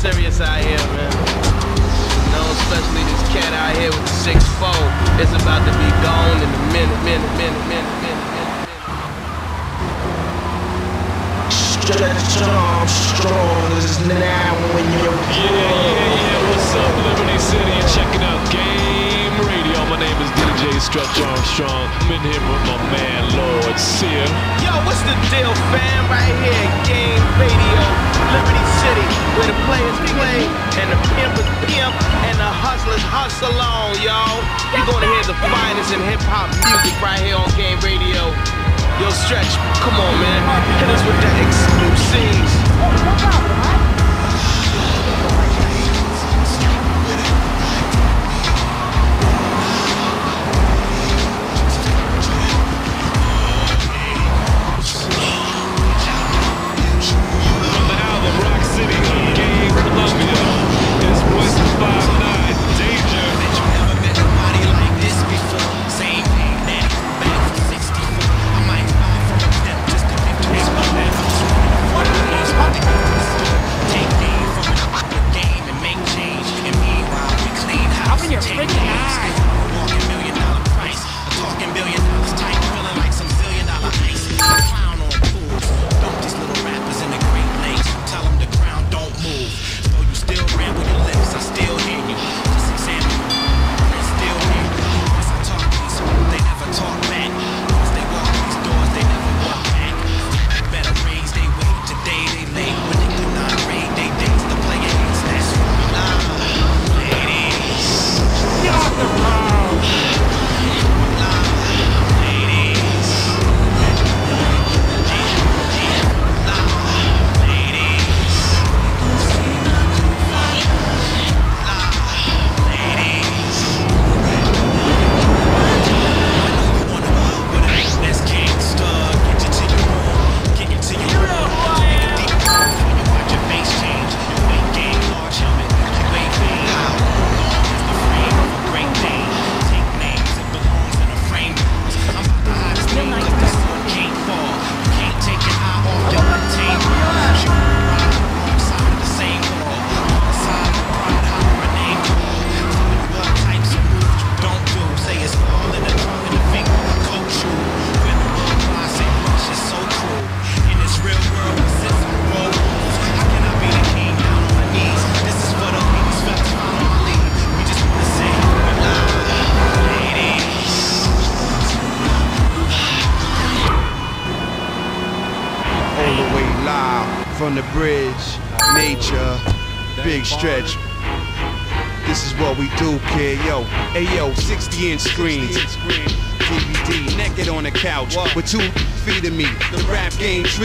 serious out here, man. No, especially this cat out here with the 6'4. It's about to be gone in a minute, minute, minute, minute, minute, minute. Stretch Armstrong is now when you're Yeah, yeah, yeah. What's up, Liberty City? And check it out, Game Radio. My name is DJ Stretch Armstrong. I'm in here with my man, Lord Sear. Yo, what's the deal, fam? Right here, Game Radio. Liberty City, where the players play and the pimpers pimp and the hustlers hustle on, y'all. You're gonna hear the finest in hip hop music right here on Game Radio. Yo, Stretch, come on, man. Hit us with the exclusives. From the bridge, nature, big stretch. This is what we do, kid. Yo, hey yo, 60 inch screens. DVD, naked on the couch with two feet of me. The rap game.